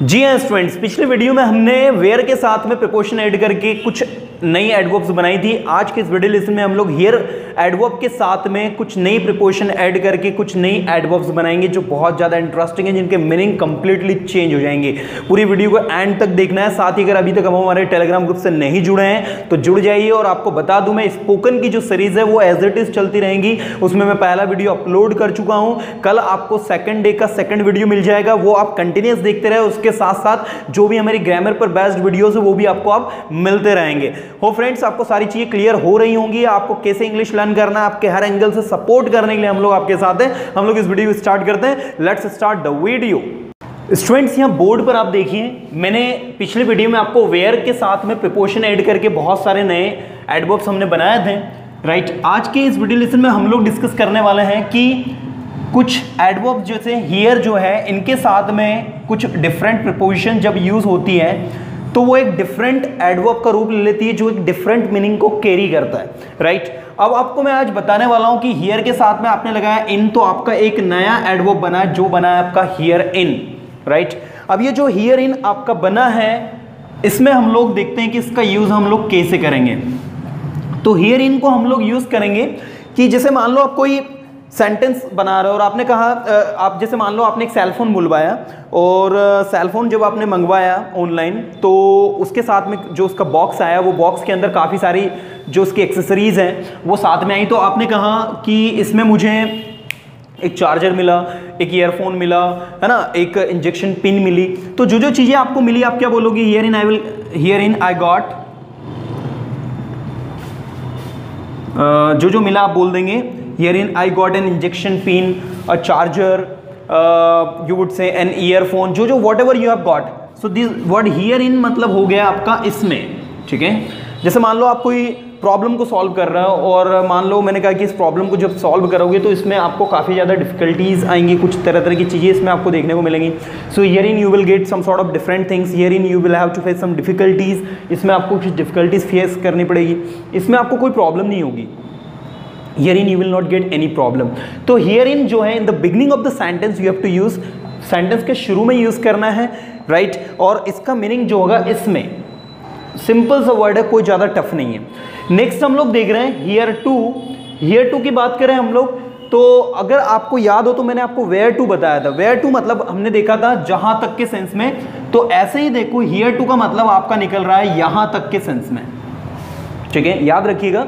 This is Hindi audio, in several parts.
जी हाँ स्टूडेंट्स पिछले वीडियो में हमने वेयर के साथ में प्रिकॉशन ऐड करके कुछ नई एडवर्ब्स बनाई थी। आज के इस वीडियो लेसन में हम लोग हियर एडवर्ब के साथ में कुछ नई प्रिपोशन ऐड करके कुछ नई एडवर्ब्स बनाएँगे जो बहुत ज़्यादा इंटरेस्टिंग है, जिनके मीनिंग कंप्लीटली चेंज हो जाएँगे। पूरी वीडियो को एंड तक देखना है। साथ ही अगर अभी तक हम हमारे टेलीग्राम ग्रुप से नहीं जुड़े हैं तो जुड़ जाइए और आपको बता दूँ मैं स्पोकन की जो सीरीज़ है, वो एज इट इज़ चलती रहेंगी। उसमें मैं पहला वीडियो अपलोड कर चुका हूँ। कल आपको सेकंड डे का सेकंड वीडियो मिल जाएगा। वो आप कंटिन्यूस देखते रहे। उसके साथ साथ जो भी हमारी ग्रामर पर बेस्ड वीडियोज़ है, वो भी आपको आप मिलते रहेंगे। हो फ्रेंड्स आपको सारी चीज़ें क्लियर हो रही होंगी। आपको कैसे इंग्लिश लर्न करना है, आपके हर एंगल से सपोर्ट करने के लिए हम लोग आपके साथ हैं। हम लोग इस वीडियो को स्टार्ट करते हैं। Let's start the video students यहाँ बोर्ड पर आप देखिए, मैंने पिछले वीडियो में आपको वेयर के साथ में प्रिपोशन ऐड करके बहुत सारे नए एडवर्ब्स हमने बनाए थे। Right right. आज के इस वीडियो लेसन में हम लोग डिस्कस करने वाले हैं कि कुछ एडवर्ब जैसे हियर जो है, इनके साथ में कुछ डिफरेंट प्रिपोजिशन जब यूज़ होती है तो वो एक डिफरेंट एडवर्ब का रूप ले लेती है जो एक डिफरेंट मीनिंग को कैरी करता है राइट अब आपको मैं आज बताने वाला हूँ कि हियर के साथ में आपने लगाया इन तो आपका एक नया एडवर्ब बना, जो बना है आपका हियर इन राइट अब ये जो हियर इन आपका बना है, इसमें हम लोग देखते हैं कि इसका यूज़ हम लोग कैसे करेंगे। तो हियर इन को हम लोग यूज़ करेंगे कि जैसे मान लो आप कोई सेंटेंस बना रहे हो और आपने कहा आप जैसे मान लो आपने एक सेलफोन बुलवाया और सेलफोन जब आपने मंगवाया ऑनलाइन तो उसके साथ में जो उसका बॉक्स आया, वो बॉक्स के अंदर काफ़ी सारी जो उसकी एक्सेसरीज़ हैं, वो साथ में आई। तो आपने कहा कि इसमें मुझे एक चार्जर मिला, एक ईयरफोन मिला, है ना? एक इंजेक्शन पिन मिली। तो जो जो चीज़ें आपको मिली, आप क्या बोलोगे? Herein I will herein I got जो जो मिला आप बोल देंगे। Herein I got an injection pin, a charger, uh, you would say an earphone, जो जो whatever you have got. So this word herein मतलब हो गया आपका इसमें ठीक है? जैसे मान लो आप कोई प्रॉब्लम को सॉल्व कर रहे हो और मान लो मैंने कहा कि इस प्रॉब्लम को जब सॉल्व करोगे तो इसमें आपको काफ़ी ज़्यादा डिफिकल्टीज आएँगी कुछ तरह तरह की चीज़ें इसमें आपको देखने को मिलेंगी। So herein you will get some sort of different things herein you will have to face some difficulties इसमें आपको कुछ डिफिकल्टीज फेस करनी पड़ेगी। इसमें आपको कोई प्रॉब्लम नहीं होगी। Herein you will not get any problem तो हियर इन जो है in the beginning of the sentence you have to use sentence के शुरू में यूज़ करना है राइट right? और इसका मीनिंग जो होगा इसमें। सिंपल सा वर्ड है, कोई ज़्यादा टफ नहीं है। नेक्स्ट हम लोग देख रहे हैं हियर टू हियर टू की बात करें हम लोग तो अगर आपको याद हो तो मैंने आपको वेयर टू बताया था। वेयर टू मतलब हमने देखा था जहाँ तक के सेंस में। तो ऐसे ही देखो हियर टू का मतलब आपका निकल रहा है यहाँ तक के सेंस में। ठीक है? याद रखिएगा।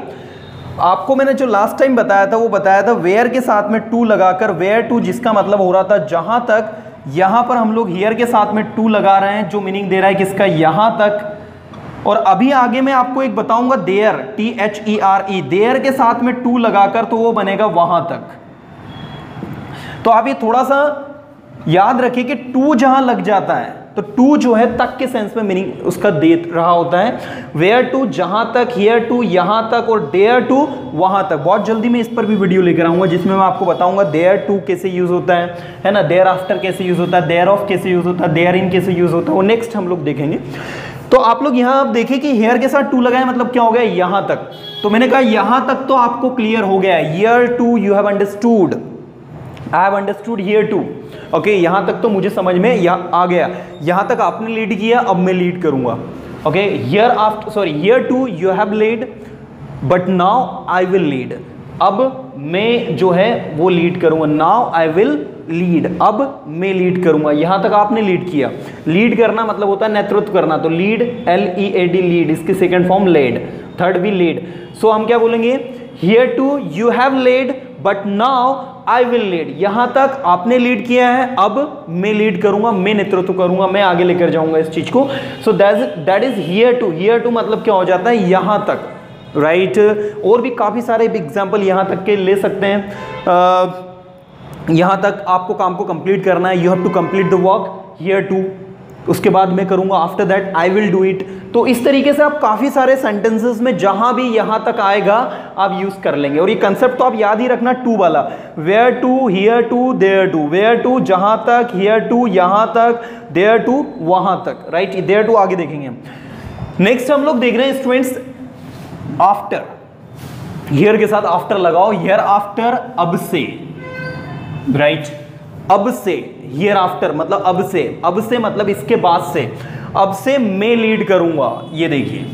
आपको मैंने जो लास्ट टाइम बताया था, वो बताया था वेयर के साथ में टू लगाकर वेयर टू जिसका मतलब हो रहा था जहाँ तक, यहाँ पर हम लोग हियर के साथ में टू लगा रहे हैं, जो मीनिंग दे रहा है किसका? यहाँ तक। और अभी आगे मैं आपको एक बताऊँगा there T H E R E there के साथ में टू लगाकर तो वो बनेगा वहाँ तक। तो आप ये थोड़ा सा याद रखिए कि टू जहाँ लग जाता है तो टू जो है तक के सेंस में मीनिंग उसका दे रहा होता है। वेयर टू जहाँ तक हियर टू यहाँ तक और डेयर टू वहाँ तक। बहुत जल्दी मैं इस पर भी वीडियो लेकर आऊँगा, जिसमें मैं आपको बताऊँगा देयर टू कैसे यूज़ होता है है ना? देयर आफ्टर कैसे यूज़ होता है देयर ऑफ़ कैसे यूज़ होता है देयर इन कैसे यूज़ होता है, वो नेक्स्ट हम लोग देखेंगे। तो आप लोग यहाँ आप देखें कि हेयर के साथ टू लगाए मतलब क्या हो गया? यहाँ तक। तो मैंने कहा, यहाँ तक तो आपको क्लियर हो गया hereto you have understood I have understood hereto okay यहाँ तक तो मुझे समझ में यह आ गया। यहाँ तक आपने लीड किया, अब मैं लीड करूँगा। Okay hereafter sorry hereto you have lead but now I will lead अब मैं जो है, वो लीड करूँगा। नाउ आई विल लीड अब मैं लीड करूँगा। यहाँ तक आपने लीड किया। लीड करना मतलब होता है नेतृत्व करना। तो lead L E A D lead इसकी सेकेंड फॉर्म लेड थर्ड भी लीड सो हम क्या बोलेंगे? Hereto you have led but now I will lead यहाँ तक आपने लीड किया है, अब मैं लीड करूँगा, मैं नेतृत्व करूँगा, मैं आगे लेकर जाऊँगा इस चीज़ को। So that is hereto hereto मतलब क्या हो जाता है? यहाँ तक राइट right? और भी काफ़ी सारे एग्ज़ाम्पल यहाँ तक के ले सकते हैं। यहाँ तक आपको काम को कंप्लीट करना है। You have to complete the work hereto उसके बाद मैं करूँगा after that I will do it तो इस तरीके से आप काफ़ी सारे सेंटेंसेस में जहाँ भी यहाँ तक आएगा, आप यूज़ कर लेंगे। और ये कंसेप्ट तो आप याद ही रखना टू वाला। Whereto hereto thereto whereto जहाँ तक हियर टू यहाँ तक देयर टू वहाँ तक। राइट देयर टू आगे देखेंगे हम। नेक्स्ट हम लोग देख रहे हैं स्टूडेंट्स आफ्टर हियर के साथ आफ्टर लगाओ। हियर आफ्टर अब से। Right right? अब से हियर आफ्टर मतलब अब से। अब से मतलब इसके बाद से। अब से मैं लीड करूँगा। ये देखिए।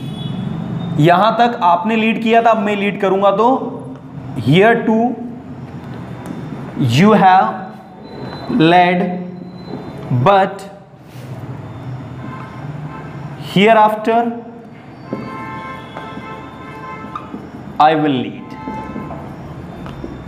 यहाँ तक आपने लीड किया था, अब मैं लीड करूँगा। तो hereto you have led but hereafter I will lead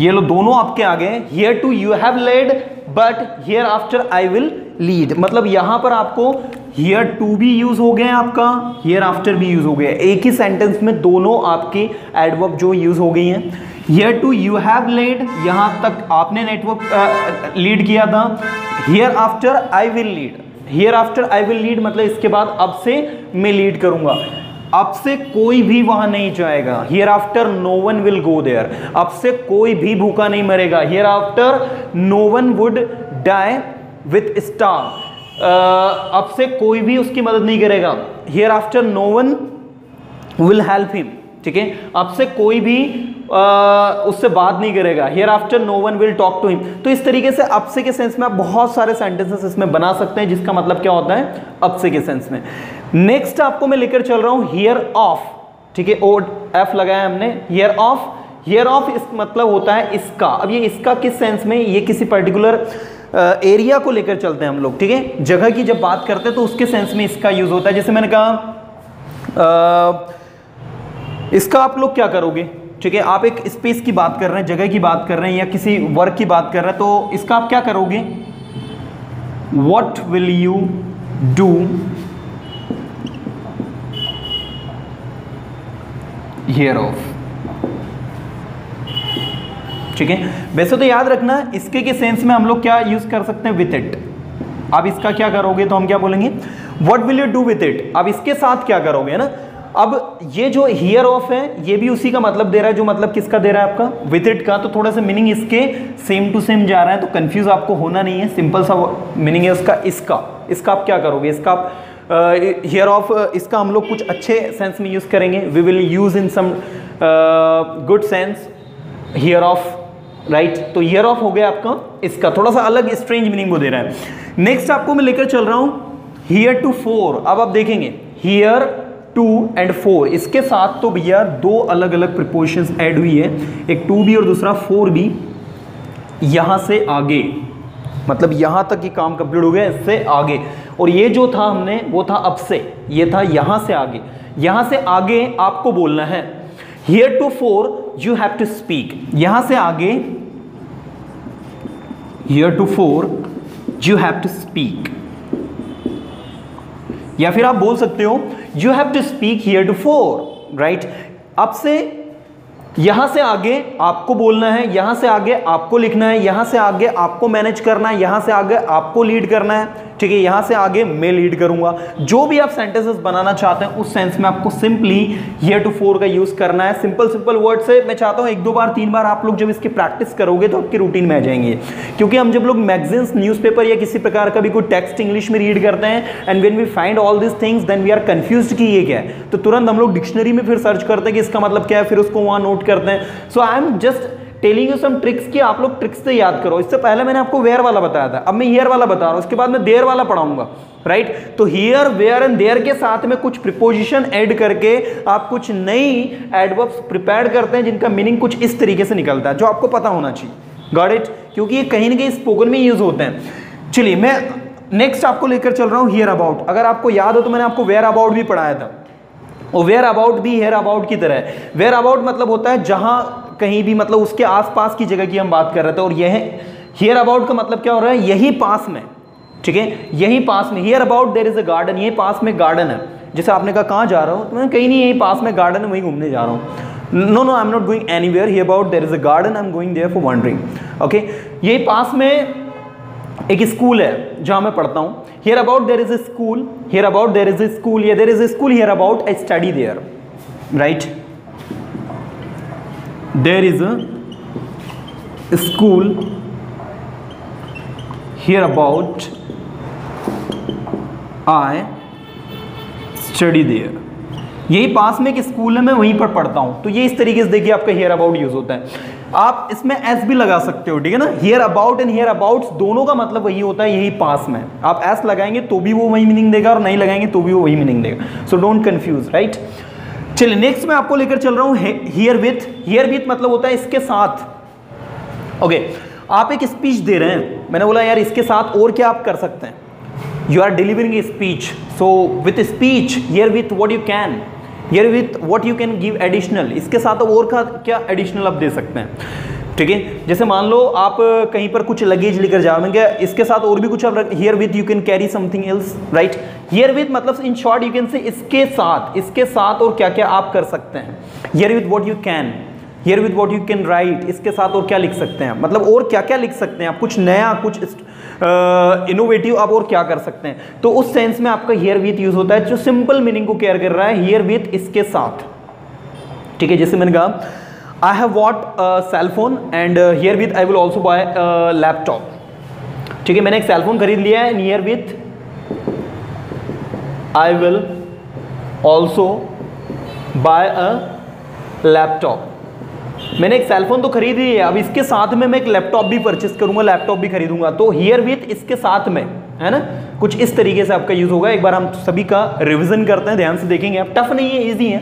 ये लो दोनों आपके आगे hereto you have led but hereafter I will lead मतलब यहाँ पर आपको हियर टू भी यूज़ हो गया आपका हियर आफ्टर भी यूज़ हो गया एक ही सेंटेंस में दोनों आपके एडवर्ब जो यूज़ हो गई हैं। Hereto you have led यहाँ तक आपने नेटवर्क लीड किया था। Hereafter I will lead hereafter I will lead मतलब इसके बाद अब से मैं लीड करूँगा। अब से कोई भी वहाँ नहीं जाएगा। Hereafter no one will go there अब से कोई भी भूखा नहीं मरेगा। Hereafter no one would die with star अब से कोई भी उसकी मदद नहीं करेगा। Hereafter no one will help him ठीक है? अब से कोई भी आ, उससे बात नहीं करेगा। Hereafter no one will talk to him तो इस तरीके से अब से के सेंस में आप बहुत सारे सेंटेंसेस इसमें बना सकते हैं जिसका मतलब क्या होता है? अब से के सेंस में। नेक्स्ट आपको मैं लेकर चल रहा हूँ हियर ऑफ़ ठीक है? ओ एफ़ लगाया हमने। हियर ऑफ़ हियर ऑफ़ इस मतलब होता है इसका। अब ये इसका किस सेंस में ये किसी पर्टिकुलर एरिया को लेकर चलते हैं हम लोग, ठीक है? जगह की जब बात करते हैं तो उसके सेंस में इसका यूज़ होता है। जैसे मैंने कहा इसका आप लोग क्या करोगे? ठीक है, आप एक स्पेस की बात कर रहे हैं, जगह की बात कर रहे हैं या किसी वर्क की बात कर रहे हैं तो इसका आप क्या करोगे? What will you do hereof ठीक है? वैसे तो याद रखना इसके के सेंस में हम लोग क्या यूज़ कर सकते हैं? विथ इट अब इसका क्या करोगे तो हम क्या बोलेंगे? What will you do with it अब इसके साथ क्या करोगे ना? अब ये जो हियर ऑफ़ है ये भी उसी का मतलब दे रहा है जो मतलब किसका दे रहा है आपका? विथ इट का। तो थोड़ा सा मीनिंग इसके सेम टू सेम जा रहा है तो कंफ्यूज आपको होना नहीं है। सिंपल सा मीनिंग है उसका इसका। इसका आप क्या करोगे? इसका आप हियर uh, ऑफ़ इसका हम लोग कुछ अच्छे सेंस में यूज़ करेंगे। We will use in some good sense hereof right तो ईयर ऑफ़ हो गया आपका, इसका थोड़ा सा अलग स्ट्रेंज मीनिंग वो दे रहा है। नेक्स्ट आपको मैं लेकर चल रहा हूँ हियर टू फोर अब आप देखेंगे हियर टू एंड फोर इसके साथ तो भैया दो अलग अलग प्रिपोजिशन ऐड हुई है। एक टू बी और दूसरा फोर बी यहाँ से आगे। मतलब यहाँ तक ये काम कंप्लीट हो गया, इससे आगे। और ये जो था हमने, वो था अब से। ये था यहाँ से आगे। यहाँ से आगे आपको बोलना है। Heretofore you have to speak यहाँ से आगे heretofore you have to speak या फिर आप बोल सकते हो you have to speak heretofore right अब से यहाँ से आगे आपको बोलना है, यहाँ से आगे आपको लिखना है, यहाँ से आगे आपको मैनेज करना है, यहाँ से आगे आपको लीड करना है। ठीक है, यहाँ से आगे मैं लीड करूँगा। जो भी आप सेंटेंसेस बनाना चाहते हैं, उस सेंस में आपको सिंपली ये टू फोर का यूज़ करना है। सिंपल सिंपल वर्ड से मैं चाहता हूँ एक दो बार, तीन बार आप लोग जब इसकी प्रैक्टिस करोगे तो आपके रूटीन में आ जाएँगे। क्योंकि हम जब लोग मैगजीन्स न्यूज़पेपर या किसी प्रकार का भी कोई टेक्स्ट इंग्लिश में रीड करते हैं and when we find all this things then we are confuse कि ये क्या है। तो तुरंत हम लोग डिक्शनरी में फिर सर्च करते हैं कि इसका मतलब क्या है, फिर उसको वहाँ नोट करते हैं। So I am just telling you some tricks की आप लोग ट्रिक्स से याद करो। इससे पहले मैंने आपको वेयर वाला बताया था। अब मैं हियर वाला बता रहा हूँ। उसके बाद मैं देयर वाला पढ़ाऊँगा। राइट तो हियर वेयर एंड देयर के साथ में कुछ प्रिपोजिशन ऐड करके आप कुछ नई एडवर्ब्स प्रिपेयर करते हैं जिनका मीनिंग कुछ इस तरीके से निकलता है, जो आपको पता होना चाहिए। गॉड इट क्योंकि ये कहीं ना कहीं स्पोकन में यूज़ होते हैं। चलिए, मैं नेक्स्ट आपको लेकर चल रहा हूँ हियर अबाउट अगर आपको याद हो तो मैंने आपको वेयर अबाउट भी पढ़ाया था। वेयर अबाउट भी हेयर अबाउट की तरह है। वेयर अबाउट मतलब होता है जहाँ कहीं भी मतलब उसके आसपास की जगह की हम बात कर रहे थे, और यह हियर अबाउट का मतलब क्या हो रहा है? यही पास में, ठीक है? यही पास में hereabout there is a garden यही पास में गार्डन है। जैसे आपने कहा, कहाँ जा रहा हो? तो कहीं नहीं, यही पास में गार्डन है, वहीं घूमने जा रहा हूँ। No no I am not going anywhere hereabout there is a garden I am going there for wandering okay यही पास में एक स्कूल है, जहाँ मैं पढ़ता हूँ। Hereabout there is a school hereabout there is a school या there is a school hereabout I study there right there is a school here about I study there. यही पास में एक स्कूल है, मैं वहीं पर पढ़ता हूँ। तो ये इस तरीके से देखिए आपका हेयर अबाउट यूज़ होता है। आप इसमें एस भी लगा सकते हो, ठीक है ना? Hereabout and hereabout दोनों का मतलब वही होता है, यही पास में। आप एस लगाएँगे तो भी वो वही मीनिंग देगा और नहीं लगाएँगे तो भी वो वही मीनिंग देगा। सो डोंट कंफ्यूज राइट चलिए नेक्स्ट मैं आपको लेकर चल रहा हूँ हियर विथ हियर विथ मतलब होता है इसके साथ। ओके आप एक स्पीच दे रहे हैं। मैंने बोला, यार, इसके साथ और क्या आप कर सकते हैं? You are delivering a speech so with speech herewith what you can herewith what you can give additional इसके साथ और का, क्या एडिशनल आप दे सकते हैं? ठीक है? जैसे मान लो आप कहीं पर कुछ लगेज लेकर जा जाओगे इसके साथ और भी कुछ आप herewith you can carry something else right herewith मतलब इन शॉर्ट यू कैन से इसके साथ इसके साथ और क्या क्या आप कर सकते हैं। Herewith what you can herewith what you can right इसके साथ और क्या लिख सकते हैं? मतलब और क्या क्या लिख सकते हैं आप? कुछ नया कुछ इनोवेटिव uh, आप और क्या कर सकते हैं? तो उस सेंस में आपका हियर विथ यूज़ होता है जो सिंपल मीनिंग को केयर कर रहा है हियर विथ इसके साथ। ठीक है जैसे मैंने कहा I have bought cell phone and herewith I will also buy laptop ठीक है, मैंने एक सेल फ़ोन खरीद लिया है herewith I will also buy a laptop मैंने एक सेलफोन तो खरीद ही है, अब इसके साथ में मैं एक लैपटॉप भी परचेस करूँगा लैपटॉप भी खरीदूँगा। तो हियर विथ इसके साथ में, है ना? कुछ इस तरीके से आपका यूज़ होगा। एक बार हम सभी का रिविजन करते हैं, ध्यान से देखेंगे। अब टफ नहीं है इजी है।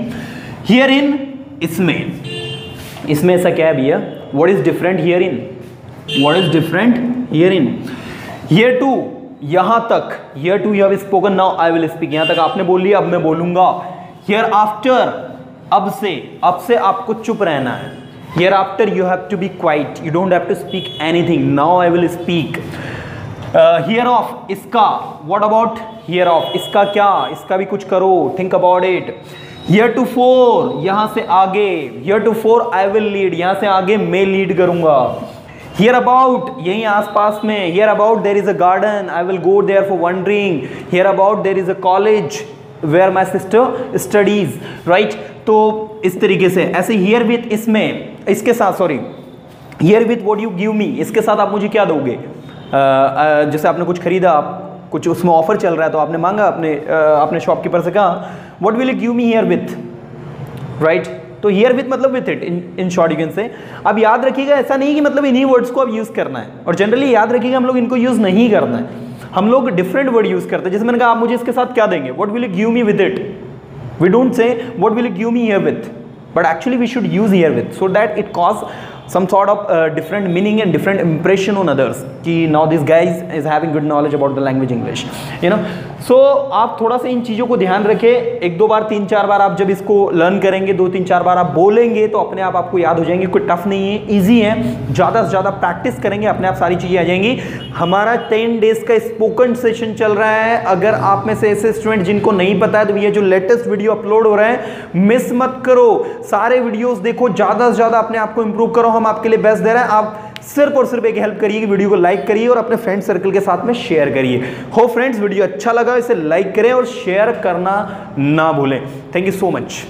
हियर इन इसमें इसमें ऐसा क्या है भैया? What is different herein what is different herein hereto यहाँ तक hereto you have spoken now I will speak यहाँ तक आपने बोल लिया, अब मैं बोलूँगा। हियर आफ्टर अब से अब से आपको चुप रहना है। Hereafter you have to be quiet you don't have to speak anything now I will speak hereof इसका वॉट अबाउट हियर ऑफ़ इसका क्या? इसका भी कुछ करो. Think about it heretofore यहाँ से आगे. Here to four I will lead यहाँ से आगे मैं लीड करूँगा. हियर अबाउट यहीं आसपास में. Hereabout there is a garden I will go there for wandering hereabout there is a college where my sister studies right तो इस तरीके से, ऐसे हियर विथ इसमें, इसके साथ sorry herewith what you give me इसके साथ आप मुझे क्या दोगे? जैसे आपने कुछ खरीदा, आप कुछ उसमें ऑफ़र चल रहा है तो आपने मांगा अपने अपने शॉपकीपर से कहा what will you give me herewith right तो हियर विथ मतलब with it in short you can say अब याद रखिएगा, ऐसा नहीं कि मतलब इन्हीं वर्ड्स को अब यूज़ करना है। और जनरली याद रखिएगा, हम लोग इनको यूज़ नहीं करना है। हम लोग डिफरेंट वर्ड यूज़ करते हैं। जैसे मैंने कहा, आप मुझे इसके साथ क्या देंगे? What will you give me with it we don't say what will you give me herewith but actually we should use here with so that it cause some sort of uh, different meaning and different on others कि now this guy is having good knowledge about the language English you know. So आप थोड़ा सा इन चीज़ों को ध्यान रखें। एक दो बार तीन चार बार आप जब इसको लर्न करेंगे दो तीन चार बार आप बोलेंगे तो अपने आप आपको याद हो जाएँगे कोई टफ नहीं है ईजी है। ज़्यादा से ज़्यादा प्रैक्टिस करेंगे अपने आप सारी चीज़ें आ जाएँगी। हमारा टेन डेज़ का स्पोकन सेशन चल रहा है। अगर आप में से ऐसे स्टूडेंट जिनको नहीं पता है तो ये जो लेटेस्ट वीडियो अपलोड हो रहे हैं मिस मत करो। सारे वीडियोज़ देखो ज़्यादा से ज़्यादा अपने आप को इंप्रूव करो। हम आपके लिए बेस्ट दे रहे हैं। आप सिर्फ़ और सिर्फ़ एक हेल्प करिए वीडियो को लाइक करिए और अपने फ्रेंड सर्कल के साथ में शेयर करिए। हो फ्रेंड्स वीडियो अच्छा लगा इसे लाइक करें और शेयर करना ना भूलें। Thank you so much